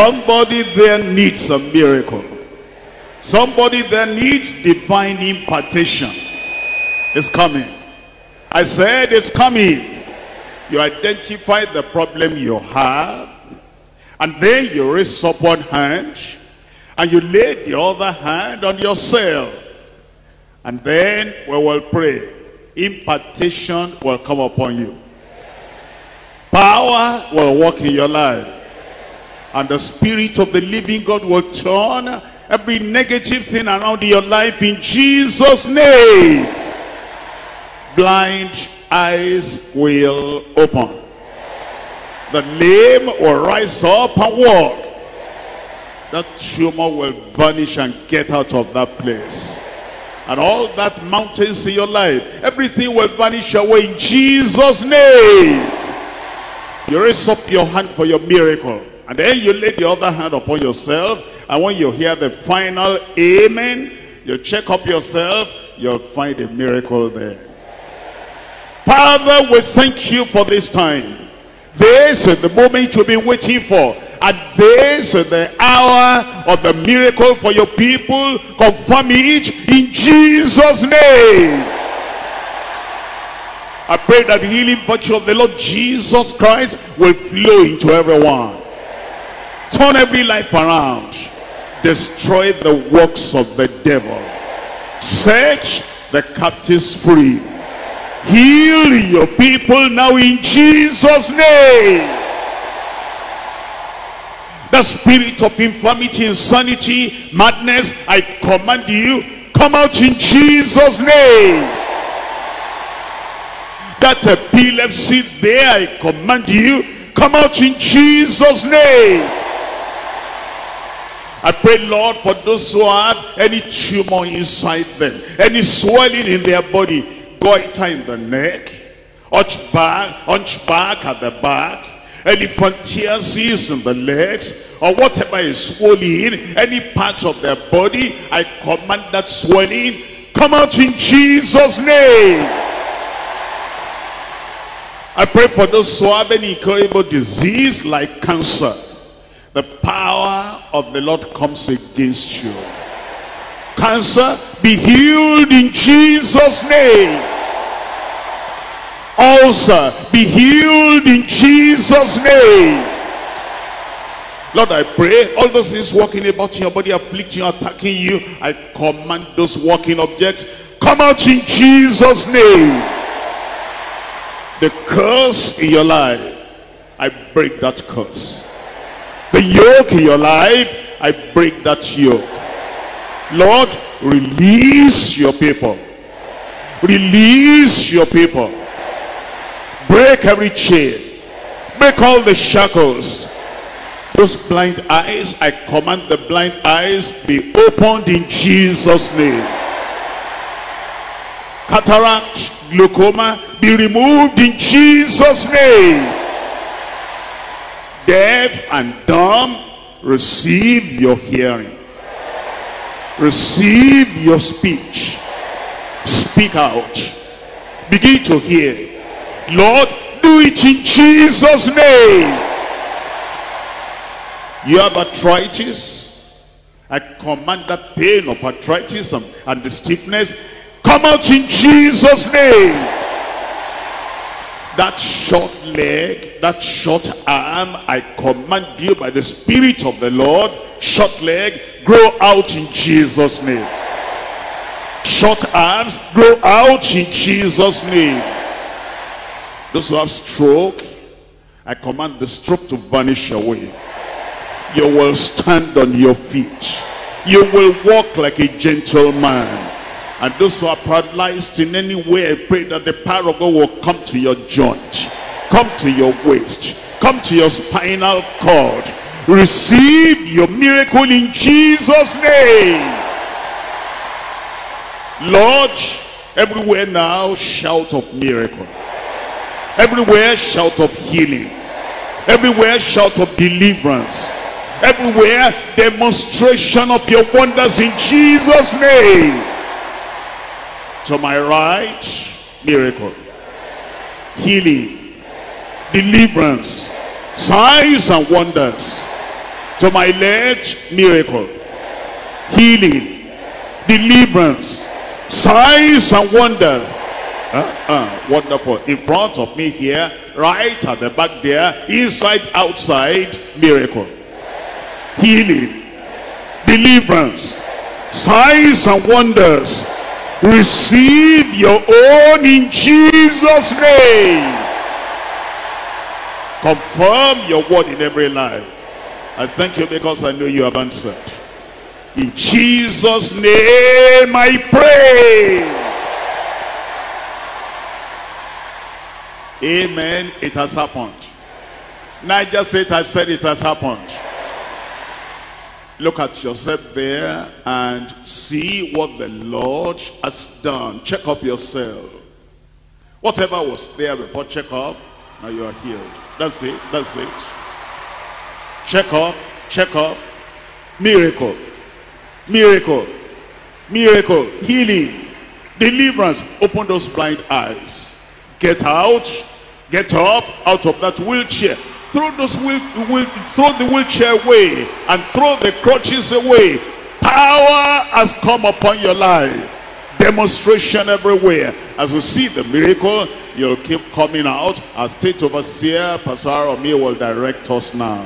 Somebody there needs a miracle. Somebody there needs divine impartation. It's coming. I said it's coming. You identify the problem you have. And then you raise up one hand. And you lay the other hand on yourself. And then we will pray. Impartation will come upon you. Power will work in your life. And the spirit of the living God will turn every negative thing around your life in Jesus' name. Blind eyes will open. The lame will rise up and walk. That tumor will vanish and get out of that place. And all that mountains in your life, everything will vanish away in Jesus' name. You raise up your hand for your miracle. And then you lay the other hand upon yourself. And when you hear the final amen, you check up yourself, you'll find a miracle there. Father, we thank you for this time. This is the moment you've been waiting for. And this is the hour of the miracle for your people. Confirm it in Jesus' name. I pray that the healing virtue of the Lord Jesus Christ will flow into everyone. Turn every life around. Destroy the works of the devil. Set the captives free. Heal your people now in Jesus' name. The spirit of infirmity, insanity, madness, I command you, come out in Jesus' name that epilepsy there, I command you, come out in Jesus' name. I pray, Lord, for those who have any tumor inside them, any swelling in their body, goiter in the neck, hunchback, hunchback at the back, any elephantiasis in the legs, or whatever is swollen, any part of their body, I command that swelling, come out in Jesus' name. I pray for those who have any incurable disease like cancer. The power of the Lord comes against you. Cancer, be healed in Jesus' name. Ulcer, be healed in Jesus' name. Lord, I pray all those things walking about in your body, afflicting you, attacking you, I command those walking objects, come out in Jesus' name the curse in your life, I break that curse. The yoke in your life, I break that yoke. Lord, release your people. Release your people. Break every chain. Break all the shackles. Those blind eyes, I command the blind eyes be opened in Jesus' name. Cataract, glaucoma be removed in Jesus name deaf and dumb receive your hearing. Receive your speech. Speak out. Begin to hear. Lord do it in Jesus name. You have arthritis? I command that pain of arthritis and, and the stiffness come out in Jesus name that short leg that short arm I command you by the spirit of the Lord short leg grow out in Jesus name. Short arms grow out in Jesus name. Those who have stroke I command the stroke to vanish away. You will stand on your feet. You will walk like a gentleman and those who are paralyzed in any way, I pray that the power of God will come to your joint, come to your waist, come to your spinal cord. Receive your miracle in Jesus' name. Lord, everywhere now, shout of miracle. Everywhere, shout of healing. Everywhere, shout of deliverance. Everywhere, demonstration of your wonders in Jesus' name. To my right, miracle, healing, deliverance, signs and wonders. To my left, miracle, healing, deliverance, signs and wonders. Uh, uh, wonderful. In front of me here, right at the back there, inside, outside, miracle, healing, deliverance, signs and wonders. Receive your own in Jesus' name. Confirm your word in every life. I thank you because I know you have answered. In Jesus' name I pray. Amen. It has happened. Just it, I said it has happened. Look at yourself there and see what the Lord has done. Check up yourself. Whatever was there before check up, now you are healed. That's it. That's it. Check up. Check up. Miracle. Miracle. Miracle. Healing. Deliverance. Open those blind eyes. Get out. Get up out of that wheelchair. Throw those wheel, throw the wheelchair away and throw the crutches away. Power has come upon your life. Demonstration everywhere. As we see the miracle, you'll keep coming out. Our state overseer, Pastor Aromi, will direct us now.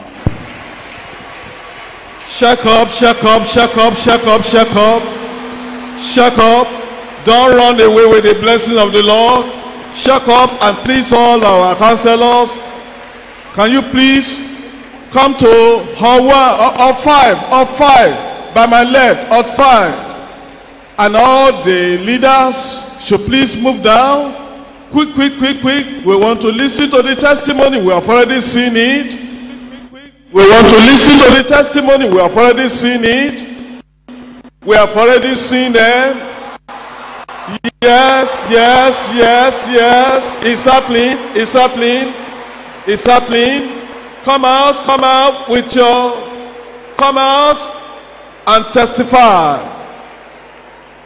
Shut up, shut up, shut up, shut up, shut up. Shut up. Don't run away with the blessing of the Lord. Shut up and please all our counselors. Can you please come to hall one or, or five or five by my left or five. And all the leaders should please move down. Quick, quick, quick, quick. We want to listen to the testimony. We have already seen it. We want to listen to the testimony. We have already seen it. We have already seen them. Yes, yes, yes, yes. It's happening. It's happening. It's happening. Come out, come out with your, come out and testify.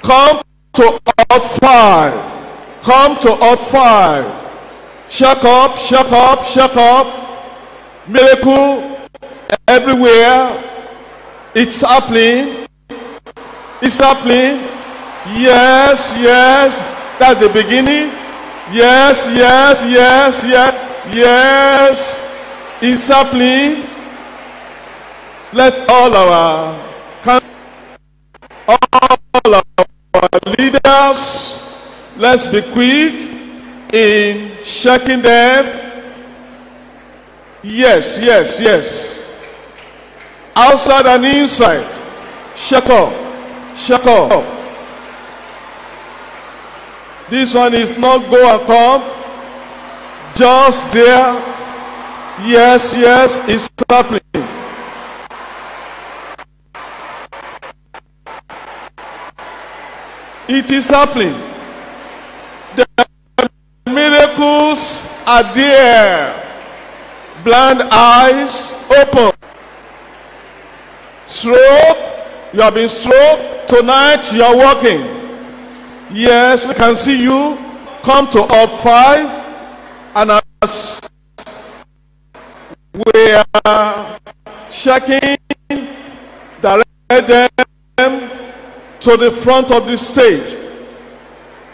Come to Alt 5. Come to Alt 5. Shut up, shut up, shut up. Miracle everywhere. It's happening. It's happening. Yes, yes. That's the beginning. Yes, yes, yes, yes. Yes. It's happening. Let all our all our leaders, let's be quick in shaking them. Yes, yes, yes. Outside and inside. Shake up. Shake up. This one is not go and come. Just there. Yes, yes, it's happening. It is happening. The miracles are there. Blind eyes open. Stroke, you have been stroked. Tonight you are walking. Yes, we can see you. Come to Alt 5 and as we are checking, direct them to the front of the stage.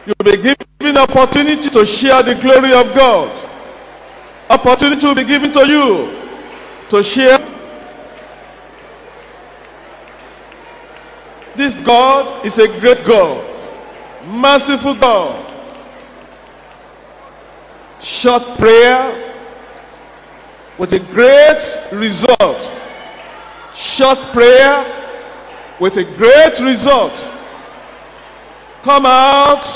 You'll be given opportunity to share the glory of God. Opportunity will be given to you to share. This God is a great God, merciful God. Short prayer with a great result. Short prayer with a great result. Come out,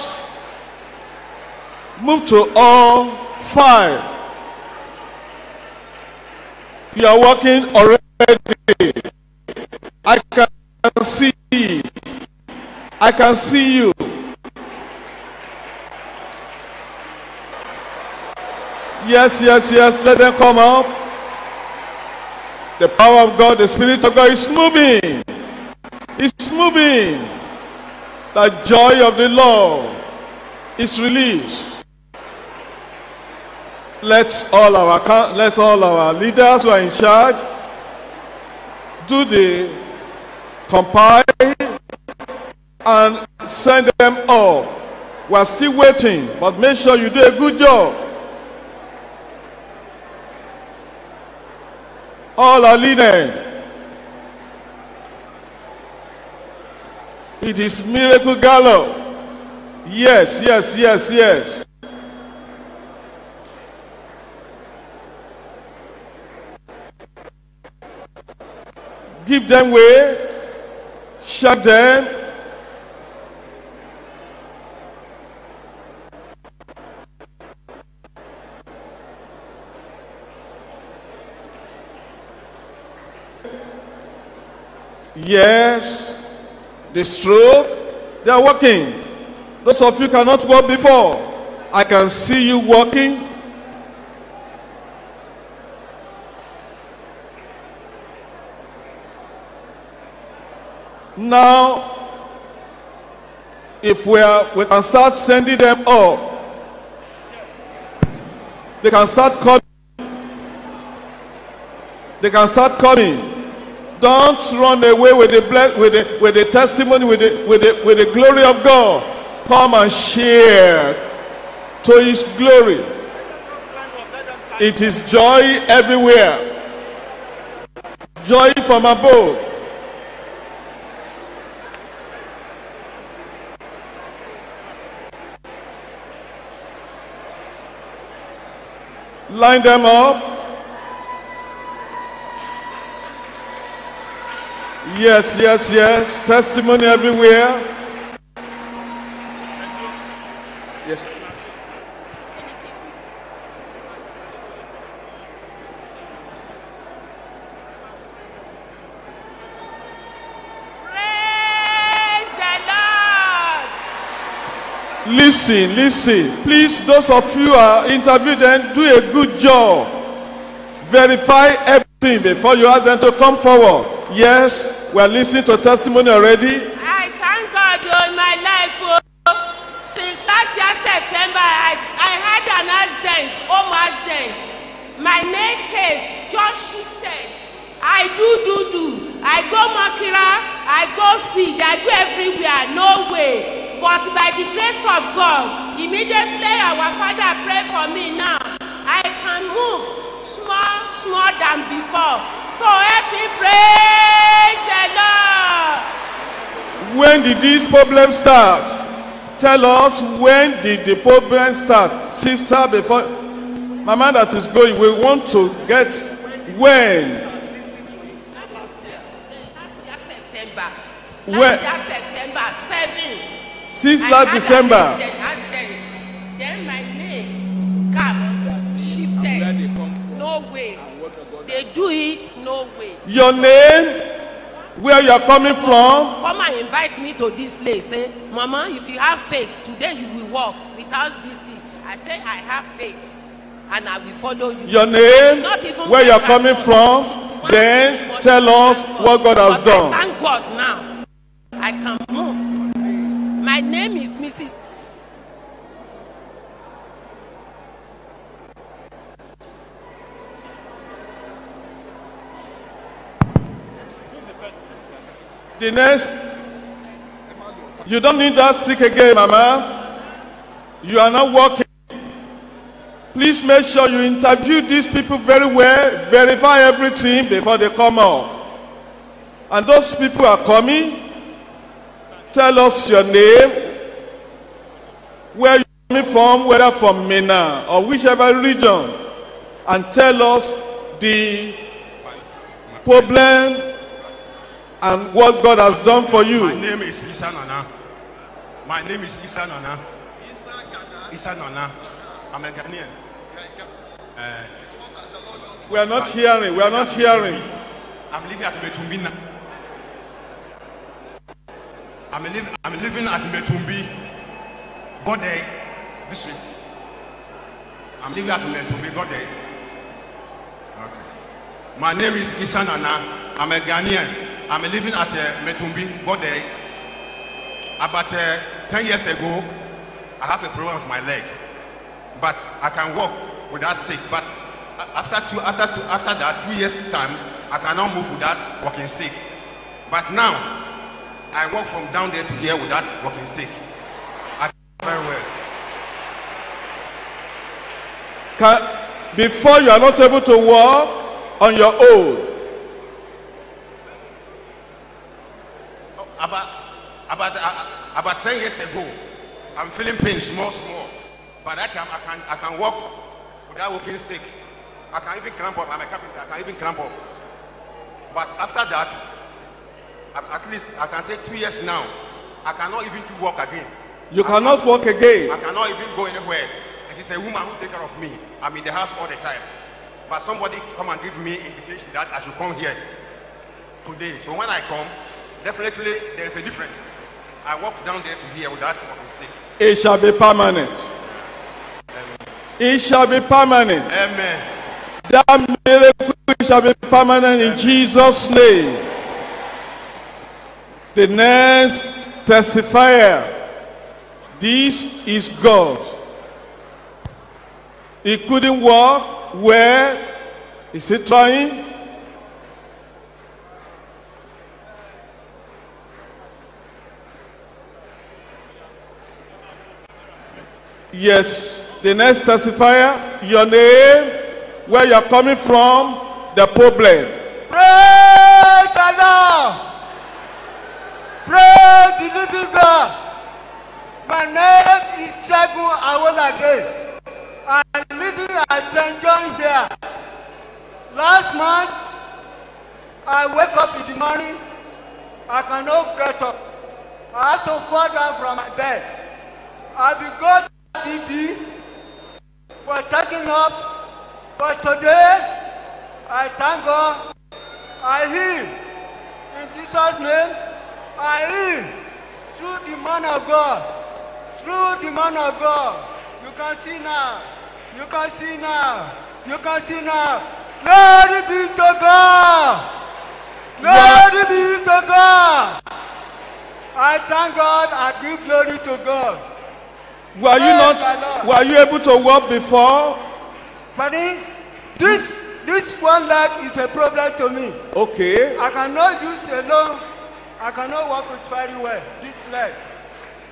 move to all five. You are working already. I can see it. I can see you. Yes, yes, yes. Let them come up. The power of God, the Spirit of God is moving. It's moving. The joy of the Lord is released. Let's all our let's all our leaders who are in charge do the compile and send them up. We're still waiting, but make sure you do a good job. All are leading. It is miracle gallop. Yes, yes, yes, yes. Give them way. Shut them. Yes, the stroke, they are working. Those of you cannot walk before, I can see you walking. Now, if we are, we can start sending them up. They can start coming. They can start coming. Don't run away with the ble- with the with the testimony with the with the with the glory of God. Come and share to His glory. It is joy everywhere. Joy from above. Line them up. Yes, yes, yes. Testimony everywhere. Yes. Praise the Lord. Listen, listen. Please, those of you who are interviewed, then do a good job. Verify everything before you ask them to come forward. Yes, we are listening to testimony already. I thank God oh, in my life. Oh. Since last year September, I, I had an accident, home accident. My neck cave just shifted. I do do do. I go Makira, I go feed, I go everywhere, no way. But by the grace of God, immediately our Father pray for me now. I can move small, small than before. So help me praise the Lord. When did this problem start? Tell us when did the problem start? Sister, before Mama that is going, we want to get when. Last year September. When? Last year September seven. Since I last had December. an accident, accident. Then my name cap shifted. No way. They do it no way. Your name, where you are coming from, Come and invite me to this place. Say, Mama, if you have faith, today you will walk without this thing. I say I have faith, and I will follow you. your name, Not even where you are coming from, then tell us what God has But I done. Thank God now. I can move. My name is Mrs. The next, you don't need that stick again, Mama. You are not working. Please make sure you interview these people very well, verify everything before they come out. And those people are coming. Tell us your name, where you're coming from, whether from Minna or whichever region, and tell us the problem and what God has done for you. My name is Isa Nana. My name is Isa Nana. Isa Nana. I'm a Ghanaian. Uh, we are not hearing. We are not hearing. I'm living at Maitumbi now. I'm, live, I'm living at Maitumbi. There eh, this week. I'm living at Maitumbi. Got there. Eh. Okay. My name is Isa Nana. I'm a Ghanaian. I'm living at uh, Maitumbi. There. About uh, 10 years ago, I have a problem with my leg. But I can walk with that stick. But after two, after two, after that, two years time, I cannot move with that walking stick. But now, I walk from down there to here with that walking stick. I very well. Can, before you are not able to walk on your own. Oh, About about uh, about ten years ago, I'm feeling pain small small. By that time, I can I can walk without walking stick. I can even clamp up. I'm a carpenter. I can even clamp up. But after that, at least I can say two years now, I cannot even do work again. You I cannot walk again. I cannot even go anywhere. It is a woman who take care of me. I'm in the house all the time. But somebody come and give me invitation that I should come here today. So when I come, definitely there is a difference. I walk down there to here with that walking stick. It shall be permanent. It shall be permanent. Amen. That miracle shall be permanent in Jesus' name. The next testifier. This is God. He couldn't walk. Where is he trying? Yes, the next testifier, your name, where you're coming from, the problem. Praise Lord. Praise the living God. My name is Shagun Awolade. I'm living at St. John here. Last month, I wake up in the morning. I cannot get up. I have to fall down from my bed. I will go BB for taking up. But today, I thank God. I heal. In Jesus' name, I heal. Through the man of God. Through the man of God. You can see now. You can see now. You can see now. Glory be to God. Glory be to God. I thank God. I give glory to God. Were you not, were you able to walk before? Buddy, this this one leg is a problem to me. Okay. I cannot use alone. I cannot walk with very well. This leg,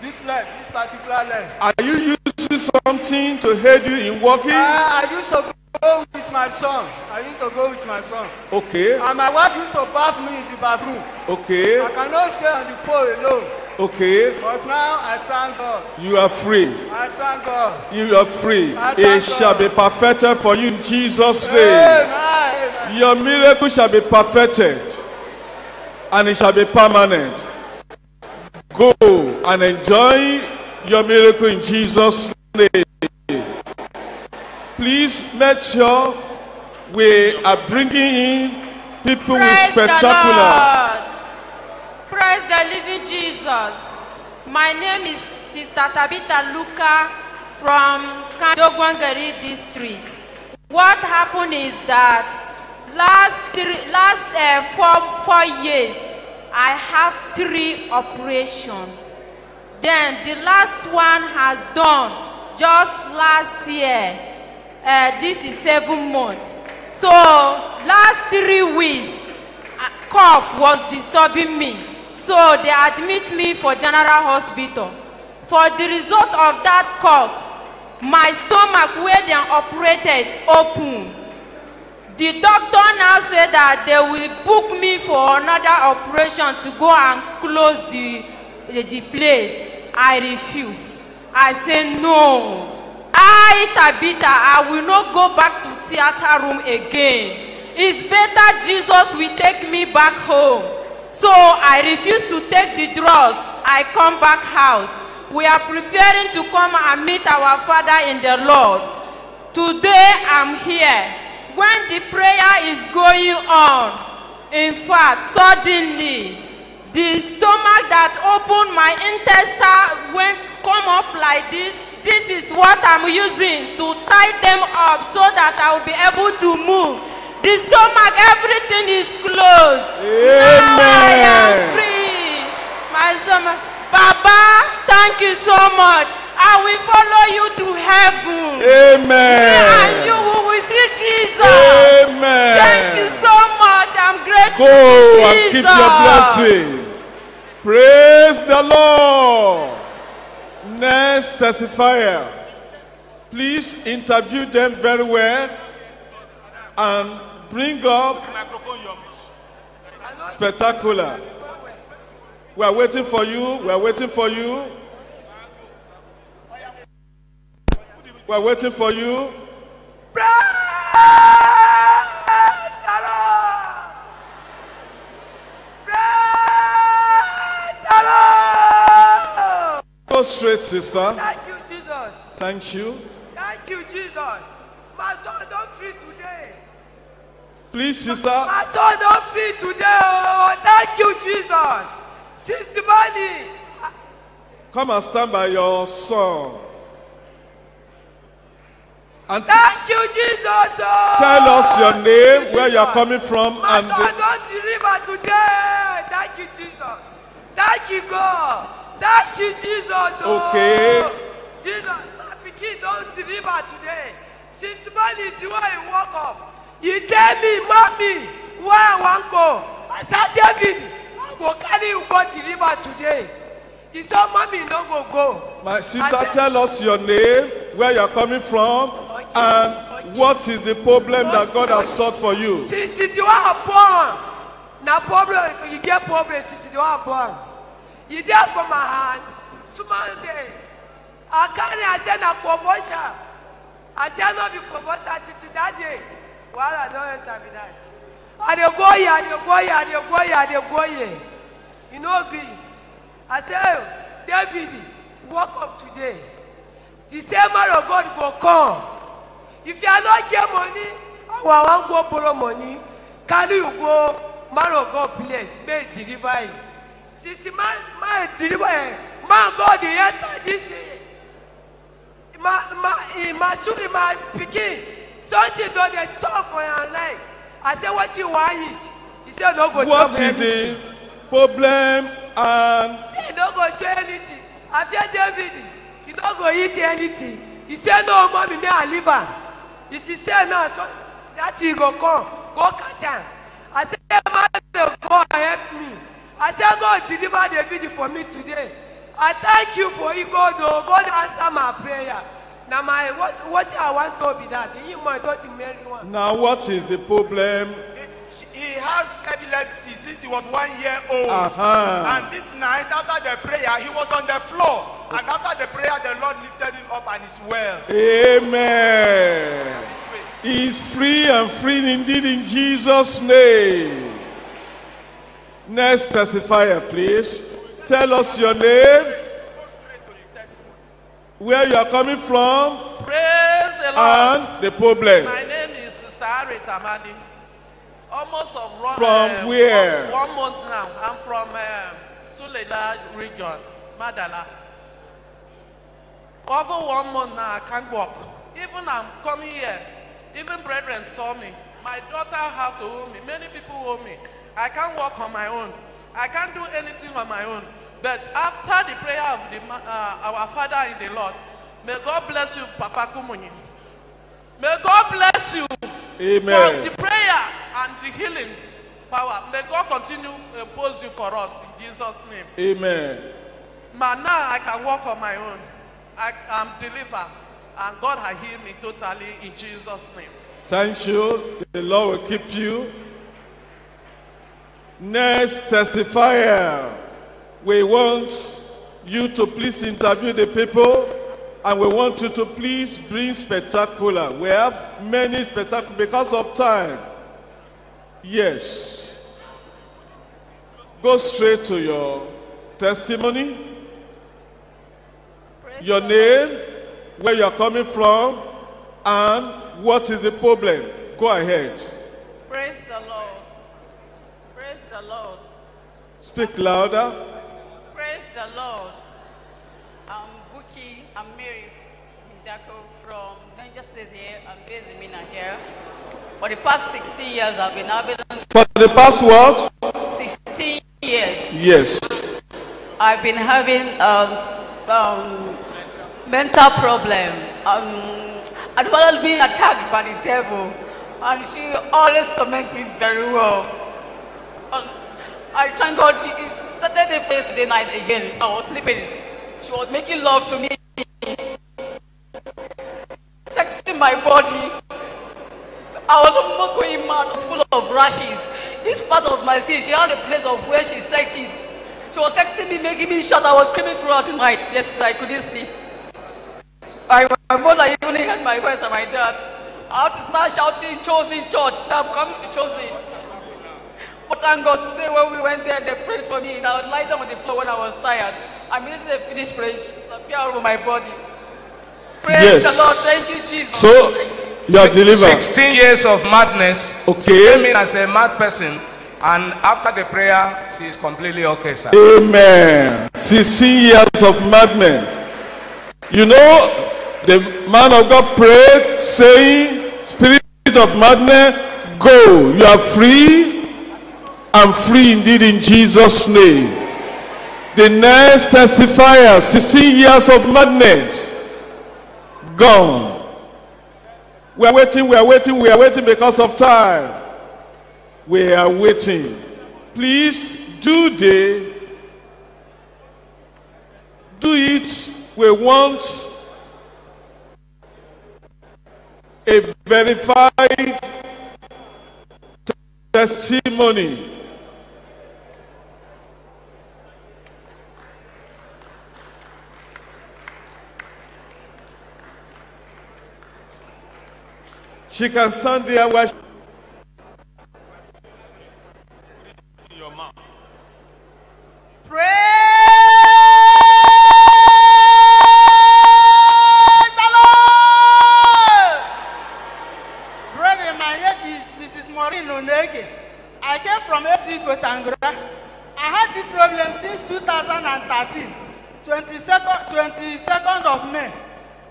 this leg, this particular leg. Are you using something to aid you in walking? I, I used to go with my son. I used to go with my son. Okay. And my wife used to bath me in the bathroom. Okay. I cannot stay on the pole alone. Okay. But now I thank God. You are free. I thank God. You are free. I It shall be perfected for you in Jesus' name. Amen. Amen. Your miracle shall be perfected and it shall be permanent. Go and enjoy your miracle in Jesus' name. Please make sure we are bringing in people with Praise spectacular. Praise the living Jesus. My name is Sister Tabitha Luka from Kandogwangari district. What happened is that last three, last uh, four, four years, I have three operations. Then the last one has done just last year. Uh, this is seven months. So last three weeks, cough was disturbing me. So they admit me for general hospital. For the result of that cough, my stomach where they operated open. The doctor now said that they will book me for another operation to go and close the, the, the place. I refuse. I say no. I, Tabitha, I will not go back to theater room again. It's better Jesus will take me back home. So I refuse to take the drugs. I come back house. We are preparing to come and meet our Father in the Lord. Today I'm here. When the prayer is going on, in fact, suddenly, the stomach that opened my intestine went come up like this. This is what I'm using to tie them up so that I will be able to move. The stomach, everything is closed. Now I am Amen. free. My stomach. Baba, thank you so much. I will follow you to heaven. And you Amen. will see Jesus. Amen. Thank you so much. I'm grateful. Go and keep your blessing. Praise the Lord. Next testifier. Please interview them very well and bring up spectacular. We are waiting for you. We are waiting for you. We are waiting for you. Go straight, sister. Thank you, Jesus. Thank you. Thank you, Jesus. My son don't feel today. Please, sister. Son don't feel today. Oh, oh, thank you, Jesus. Since morning, Come and stand by your son. And thank you, Jesus. Oh, tell us your name, you, where you're coming from, My and the, don't deliver today. Thank you, Jesus. Thank you, God. Thank you, Jesus. Oh, Okay. Jesus, my don't deliver today. Since morning, the way he woke up, he tell me, mommy, where I want go. I said, David, I go carry you go deliver today. He said, mommy, no go go. my sister, tell us your name, where you're coming from, and what is the problem that God has sought for you. Since you are born, na problem, you get problem since you are born. You there for my hand, small day. I carry, I say na promotion. I say no be promotion since that day. Wahala don enter me that. I dey go here, I dey go here, I dey go here, I dey go here. You no gree. I say, oh, David, wake up today. The same man of God go come. If you not get money, I wan go borrow money. Carry you go man of God place, make he deliver you. Since man man deliver you, man God dey enter this. Ma ma ma su ma pikin something don dey talk for your life. I say wetin you wan eat? He say no go What chop is anything. the problem and say he no go chop anything. I fear david he no go eat anything. He say no mommy make i leave am. He say no so that thing go come go catch am. I say man go help me. I say god deliver david for me today. I thank you for you god o god answer my prayer na my what wetin i wan talk be that him mo talk the main one. now what is the problem? He he has epilepsy since he was one year old. Uh-huh. And this night, after the prayer, he was on the floor. And after the prayer, the Lord lifted him up and is well. Amen. This way. He is free and free indeed in Jesus' name. Next testifier, please. Tell us your name, where you are coming from, Praise the Lord. and the problem. My name is Sister Harriet Amadi. Almost of From uh, where? One, one month now. I'm from um, Suleja region, Madalla. Over one month now, I can't walk. Even I'm coming here. Even brethren saw me. My daughter have to hold me. Many people hold me. I can't walk on my own. I can't do anything on my own. But after the prayer of the, uh, our Father in the Lord, may God bless you, Papa Kumuyi. May God bless you Amen. for the prayer and the healing power. May God continue to impose you for us in Jesus' name. Amen. But now I can walk on my own. I am delivered. And God has healed me totally in Jesus' name. Thank you. The Lord will keep you. Next testifier. We want you to please interview the people and we want you to please bring spectacular. We have many spectacular because of time. Yes. Go straight to your testimony, your name, where you're coming from, and what is the problem. Go ahead. Praise the Lord. Praise the Lord. Speak louder. Praise the Lord. I'm Buki. I'm Mary Hidako from Niger State here. I'm based in Minna here. For the past 16 years, I've been having For the past what? 16 years. Yes. I've been having um, um, mental problem. Um, I was being attacked by the devil, and she always torment me very well. And I thank God. It started first day night again. I was sleeping. She was making love to me, sexing my body. I was almost going mad, full of rashes. This part of my skin, she has a place of where she sexy. She was sexing me, making me shout. I was screaming throughout the night. Yesterday, I couldn't sleep. I, my mother even heard my voice and my dad. I had to start shouting, chosen church. I'm coming to chosen. But thank God, today when we went there, they prayed for me. And I would lie down on the floor when I was tired. I immediately they finished praying, she disappeared over my body. Praise Yes. the Lord. Thank you, Jesus. So, you are delivered. 16 years of madness. Okay. She came in as a mad person. And after the prayer, she is completely okay, sir. Amen. 16 years of madmen. You know, the man of God prayed, saying, Spirit of madness, go. You are free. And free indeed in Jesus' name. The next testifier, 16 years of madness, gone. We are waiting, we are waiting, we are waiting because of time. We are waiting. Please do the do it. We want a verified testimony. She can stand there where she is Mrs. I came from AC Kontagora. I had this problem since 2013, 22nd, 22nd of May.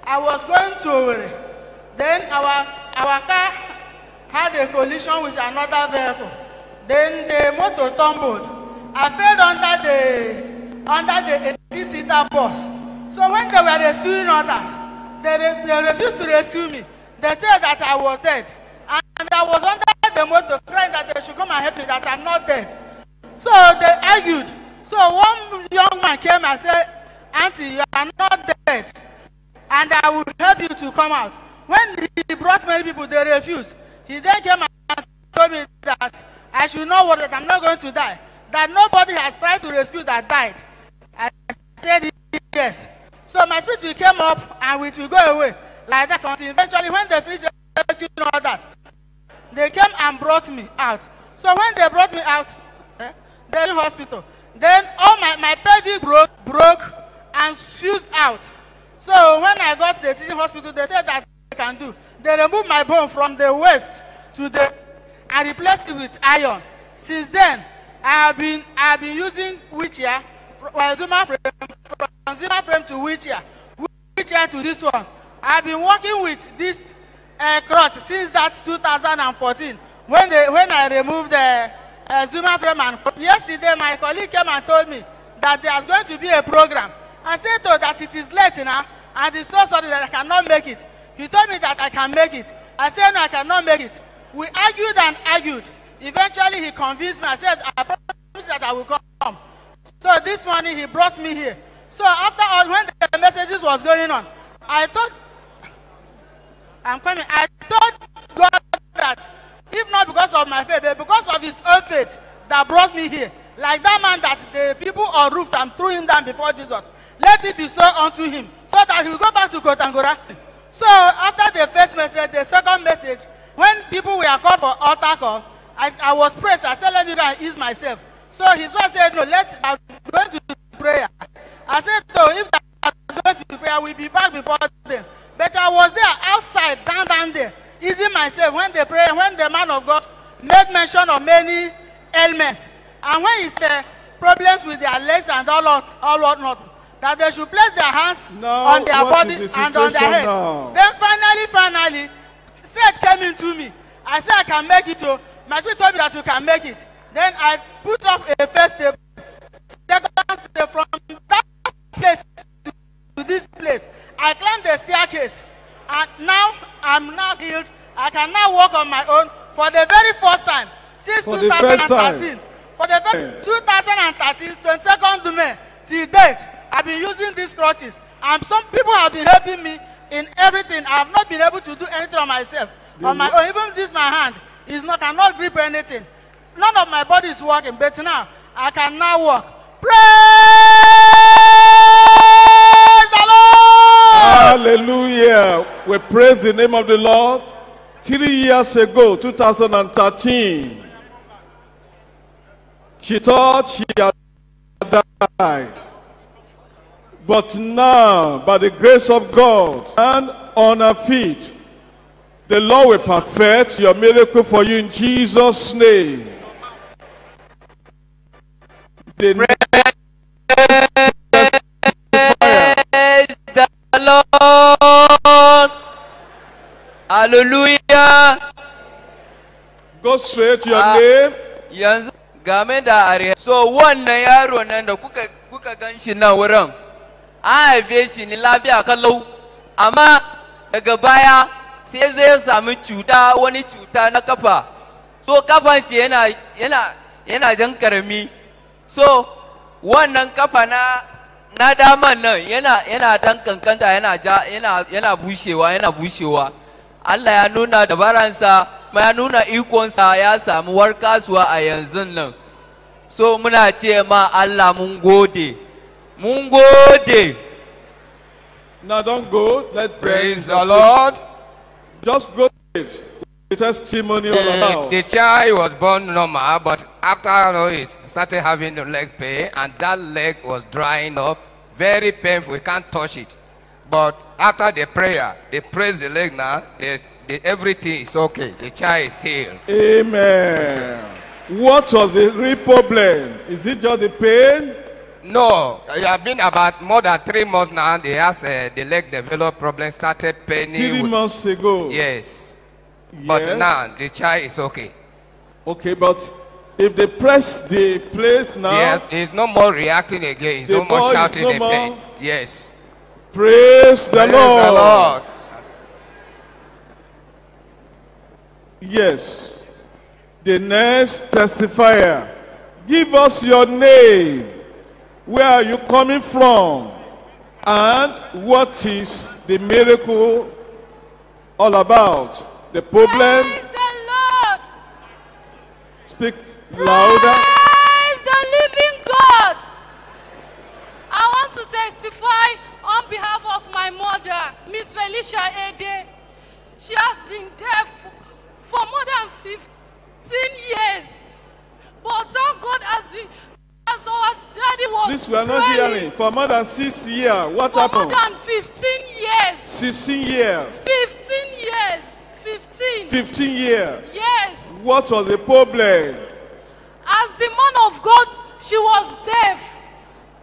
I was going to. Then our, our car had a collision with another vehicle. Then the motor tumbled. I fell under the under the 18-seater bus. So when they were rescuing others, they, re- they refused to rescue me. They said that I was dead. And I was under the motor crying that they should come and help me, that I'm not dead. So they argued. So one young man came and said, Auntie, you are not dead. And I will help you to come out. When he brought many people, they refused. He then came and told me that I should not worry, that I'm not going to die. That nobody has tried to rescue that died. I said yes. So my spirit will came up and it will go away like that until eventually when they finished rescuing others, they came and brought me out. So when they brought me out, eh, they in hospital. Then all my, my pelvic broke, broke and fused out. So when I got the teaching hospital, they said that can do. They removed my bone from the waist to the and replaced it with iron. Since then, I have been I have been using wheelchair from Zimmer frame from frame to wheelchair, wheelchair to this one. I have been working with this uh, since that 2014 when they when I removed the uh, Zimmer frame and yesterday my colleague came and told me that there's going to be a program. I said to her that it is late now and it's so sorry that I cannot make it. He told me that I can make it. I said no, I cannot make it. We argued and argued. Eventually he convinced me. I said I promise that I will come. So this morning he brought me here. So after all, when the messages was going on, I thought I'm coming. I told God that if not because of my faith, but because of his own faith that brought me here. Like that man that the people on roof and threw him down before Jesus. Let it be so unto him. So that he will go back to Kontagora. So after the first message, the second message, when people were called for altar call, I, I was pressed. I said, let me go and ease myself. So his wife said, no, let I'm going to prayer. I said, no, if that's going to prayer, we'll be back before then. But I was there outside, down, down there, easing myself when the prayer, when the man of God made mention of many ailments. And when he said problems with their legs and all, all what not, that they should place their hands Now, on their body the and on their head. now? Then finally, finally, Seth came into me. I said, I can make it. Oh. My spirit told me that you can make it. Then I put up a first step, second step from that place to, to this place. I climbed the staircase. And now I'm now healed. I can now walk on my own for the very first time since For the first time. 2013. For the first eh. 2013, 22nd May, till date, I've been using these crutches. And some people have been helping me in everything. I have not been able to do anything on myself. On my own, even this my hand is not cannot grip anything. None of my body is working, but now I can now walk. Praise the Lord! Hallelujah. We praise the name of the Lord. Three years ago, 2013, she thought she had died. But now, by the grace of God, and on our feet, the Lord will perfect your miracle for you in Jesus' name. The Praise the Lord. Hallelujah. Go straight to your Ah. name. Yanzu game da are so wannan yaro nan da kuka kuka gan shi nan wurin an haife shi ne lafiya kalau. Amma daga baya sai zai sami cuta wani cuta na kafa. So kafan shi yana yana yana jan ƙarami so wannan kafa na na daman nan yana yana dan kankanta yana ja yana yana bushewa yana bushewa. Allah ya nuna dabaransa ma ya nuna ikonsa ya samu warkaswa a yanzu nan. So muna ce ma Allah mun gode. Mun gode Now don't go. Let Praise the Lord. Just go straight. The testimony The, the child was born normal, but after all it started having the leg pain, and that leg was drying up, very painful. We can't touch it. But after the prayer, they praise the leg now. The, the, everything is okay. The child is healed. Amen. What was the real problem? Is it just the pain? No, it has been about more than three months now. They has uh, the leg developed problem, started paining. Three with- months ago. Yes. But now the child is okay. Okay, but if they press the place now, Yes, he's no more reacting again. He's no more shouting no in more- pain. Yes. praise the Praise Lord. the Lord. Yes. The next testifier. Give us your name. Where are you coming from? And what is the miracle all about? The problem? Praise the Lord. Speak louder. Praise the living God. I want to testify on behalf of my mother, Miss Felicia Ede. She has been deaf for more than 15 years. But thank God as, the, as our daddy was This we are not praying hearing. For more than six years. What for more happened? than 15 years. 16 years. 15 years. 15. 15 years. Yes. What was the problem? As the man of God, she was deaf.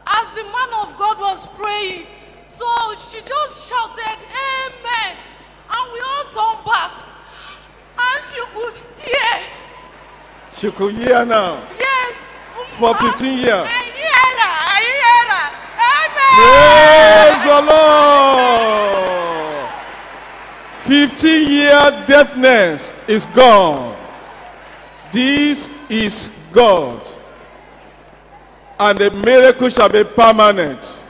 As the man of God was praying, so she just shouted, Amen. And we all turned back. And she could hear. She could hear now. Yes. For 15 years. I hear her. I hear her. Amen. Praise the Lord. 15 year deafness is gone. This is God. And the miracle shall be permanent.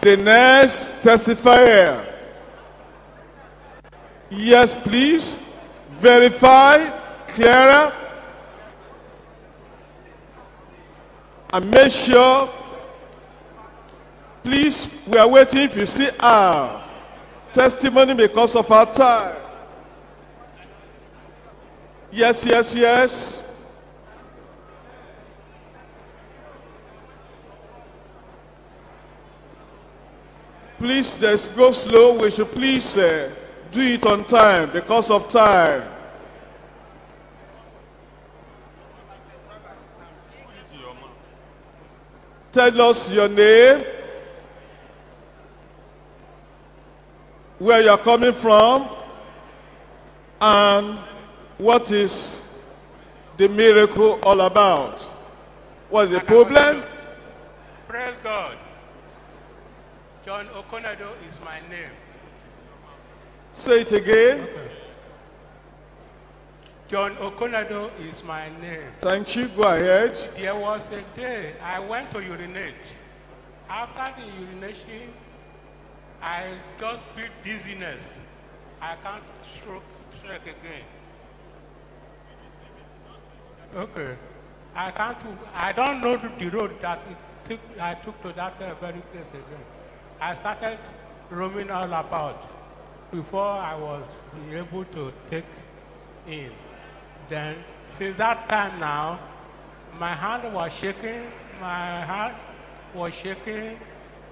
The next testifier. Yes, please. Verify. Clearer. And make sure. Please, we are waiting if you still have testimony because of our time. Yes, yes, yes. Please, let's go slow. We should please uh, do it on time because of time. Tell us your name, where you are coming from, and what is the miracle all about. What is the problem? Praise God. John Okonado is my name. Say it again. John Okonado is my name. Thank you. Go ahead. There was a day I went to urinate. After the urination, I just feel dizziness. I can't stroke, stroke again. Okay. I can't, I don't know the road that took, I took to that uh, very place again. I started roaming all about before I was able to take in. Then, since that time now, my hand was shaking, my heart was shaking.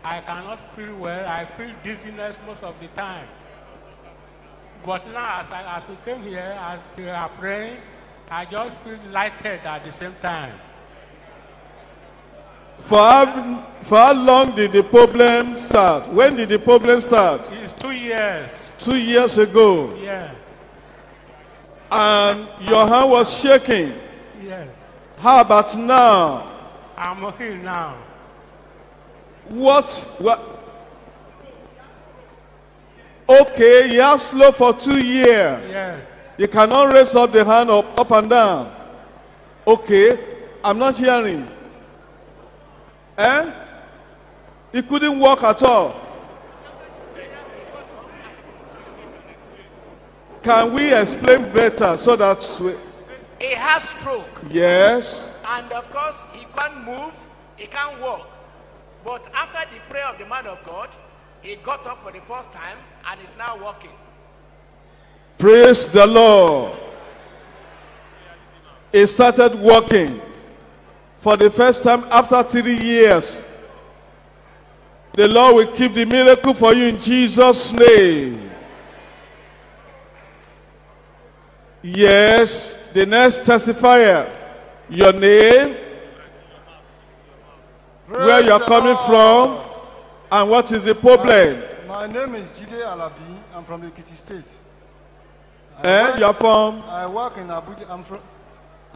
I cannot feel well. I feel dizziness most of the time. But now, as, I, as we came here, as we are praying, I just feel lighted at the same time. For how, for how long did the problem start? When did the problem start? It's two years. Two years ago. Yeah. And your hand was shaking. Yes. How about now? I'm okay now. What? What? Okay, you are slow for two years. Yes. You cannot raise up the hand up, up and down. Okay, I'm not hearing. Eh? He couldn't walk at all. Can we explain better so that we, He has stroke. yes? And of course, he can't move, he can't walk. But after the prayer of the man of God, he got up for the first time and is now walking. Praise the Lord. He started walking for the first time after three years. The Lord will keep the miracle for you in Jesus' name. Yes, the next testifier. Your name, where you're coming from, and what is the problem. My name is Jide Alabi. I'm from Ekiti State. I Eh, work- you're from? I work in Abuja. I'm from.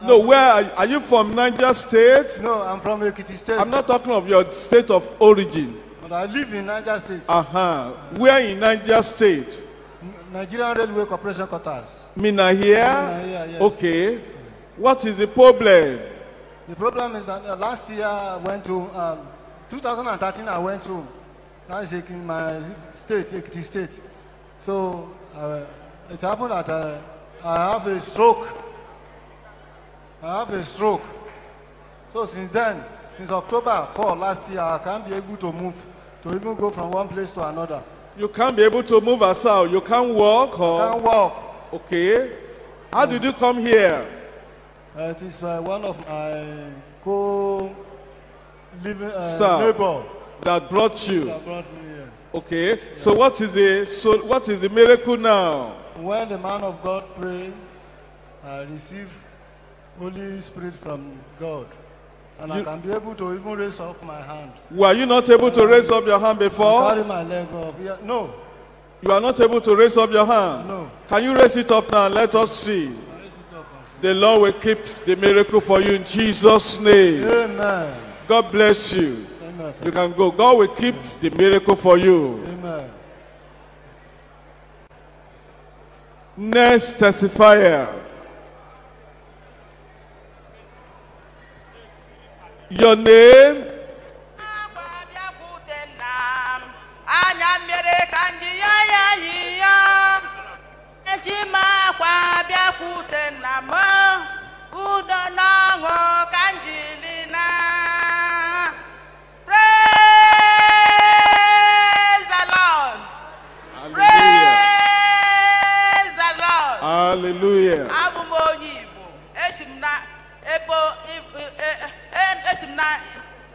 No, where are, are you from? Niger State? No, I'm from Ekiti State. I'm not talking of your state of origin. But I live in Niger State. Uh-huh. Where in Niger State? Nigerian Railway Corporation quarters. Minna here? Minna here, yes. Okay. What is the problem? The problem is that uh, last year I went to, um, 2013 I went to, that is in my state, Ekiti State. So uh, it happened that uh, I have a stroke. I have a stroke. So since then, since October 4 last year, I can't be able to move, to even go from one place to another. You can't be able to move aside. You can't walk or? Can't walk. Okay. How did you come here? Uh, it is uh, one of my co living uh, neighbor that brought you. that brought me here. Okay. So what is the so what is the miracle now? When the man of God prayed, I received Holy Spirit from God. And I can be able to even raise up my hand. Were you not able to raise up your hand before? Carry before? my leg up. Yeah, no, You are not able to raise up your hand. No. Can you raise it up now? Let us see. The Lord will keep the miracle for you in Jesus' name. Amen. God bless you. Amen. You can go. God will keep the miracle for you. Amen. Next testifier. Your name? Eji m akwa bịakwute nna m udo na ọṅụ ka m jiri na. Praise the lord. Praise the lord. Hallelujah. abụ m onye igbo. Esi m na ebo ib- e- e- e- esi m na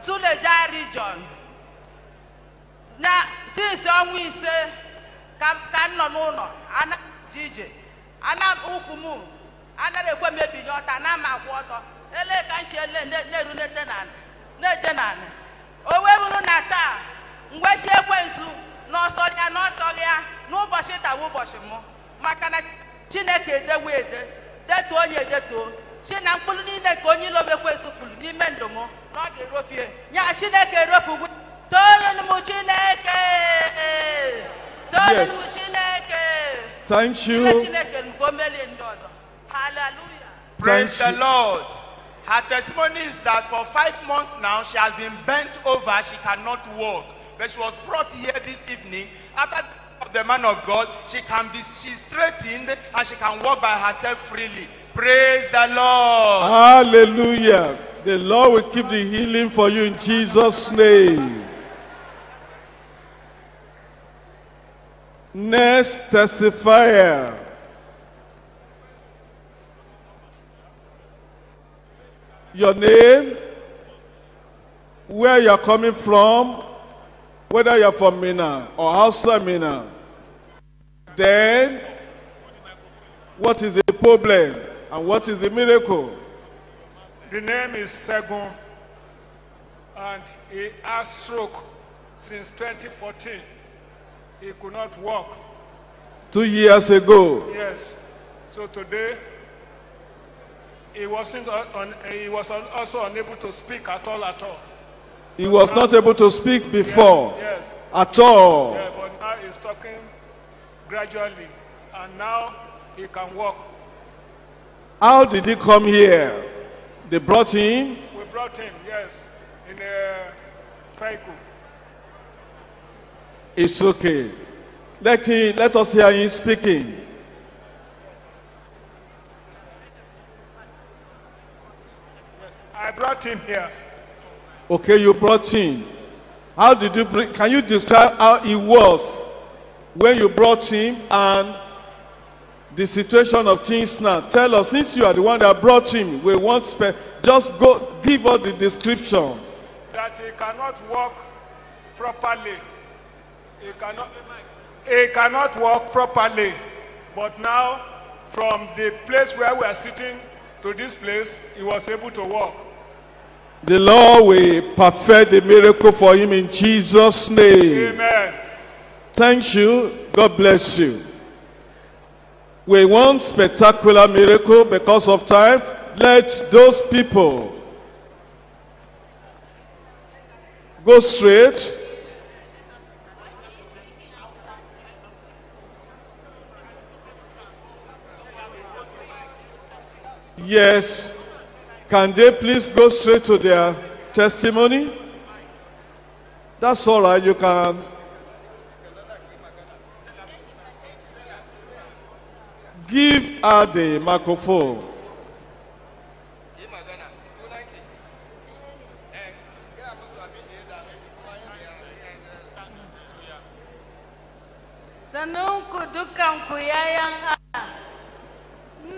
suleja region. Na since ọnwa ise ka m nọ n'ụlọ je ije m ụkwụ m. Anaghị ekwe m ebinye ọtọ ana m akwụ ọtọ. Ele ka m ele na- na-eru na na-eje na anị o wee bụrụ na taa ngwesi ekwensu n'ọsọ ya n'ọsọ ya n'ụbọchị tawa ụbọchị mụ maka na chineke edewo ede detuo onye edetuo. Si na mkpụrụ niile ka onye ilo m ekwensu kwuru n'ime ndụ m na ọ ga-erofie. Ya chineke erofugwu toolunu m chineke! m Yes. Thank you. chineke nke o melie ndị ọzọ haleluya Praise Thank the you. Lord. Her testimony is that for five months now, she has been bent over, she cannot walk. But she was brought here this evening. After the man of God, she can be she's straightened and she can walk by herself freely. Praise the Lord. Hallelujah. The Lord will keep the healing for you in Jesus' name. Next testifier. Your name, where you're coming from, whether you're from Minna or outside Minna. Then, what is the problem and what is the miracle? The name is Segun, and he has stroke since 2014. He could not walk. Two years ago. Yes. So today, he wasn't on, he was also unable to speak at all at all. He was not able to speak before Yes. at all. Yeah, but now he's talking gradually, and now he can walk. How did he come here? They brought him. We brought him, yes, in a vehicle. It's okay. Let, him, let us hear him speaking. I brought him here. Okay, you brought him. How did you bring? Can you describe how he was when you brought him and the situation of things now? Tell us, since you are the one that brought him, we want spe- just go give us the description. that he cannot walk properly. He cannot, he cannot walk properly. But now, from the place where we are sitting to this place, he was able to walk. The Lord will perfect the miracle for him in Jesus' name. Amen. Thank you. God bless you. We want spectacular miracle because of time. Let those people go straight. Yes. Can they please go straight to their testimony? That's all right. You can give her the microphone.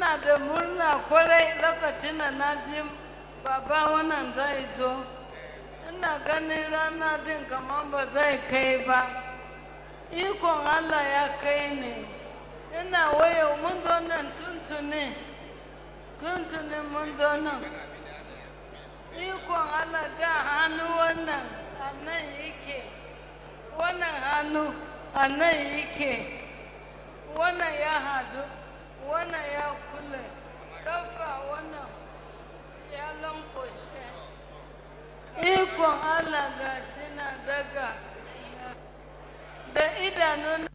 Ina da murna kwarai lokacin da na ji baba wannan zai zo. Ina ganin rana din kamar ba zai kai ba. Ikon Allah ya kai ne. Ina wayo mun zo nan tuntuni. Tuntuni mun zo nan. Ikon Allah da hannu wannan a nan yake. Wannan hannu a yake. Wannan ya hadu. Wannan ya kule kafa wannan ya lankwashe ikon allah ga shi na daga. Da idanun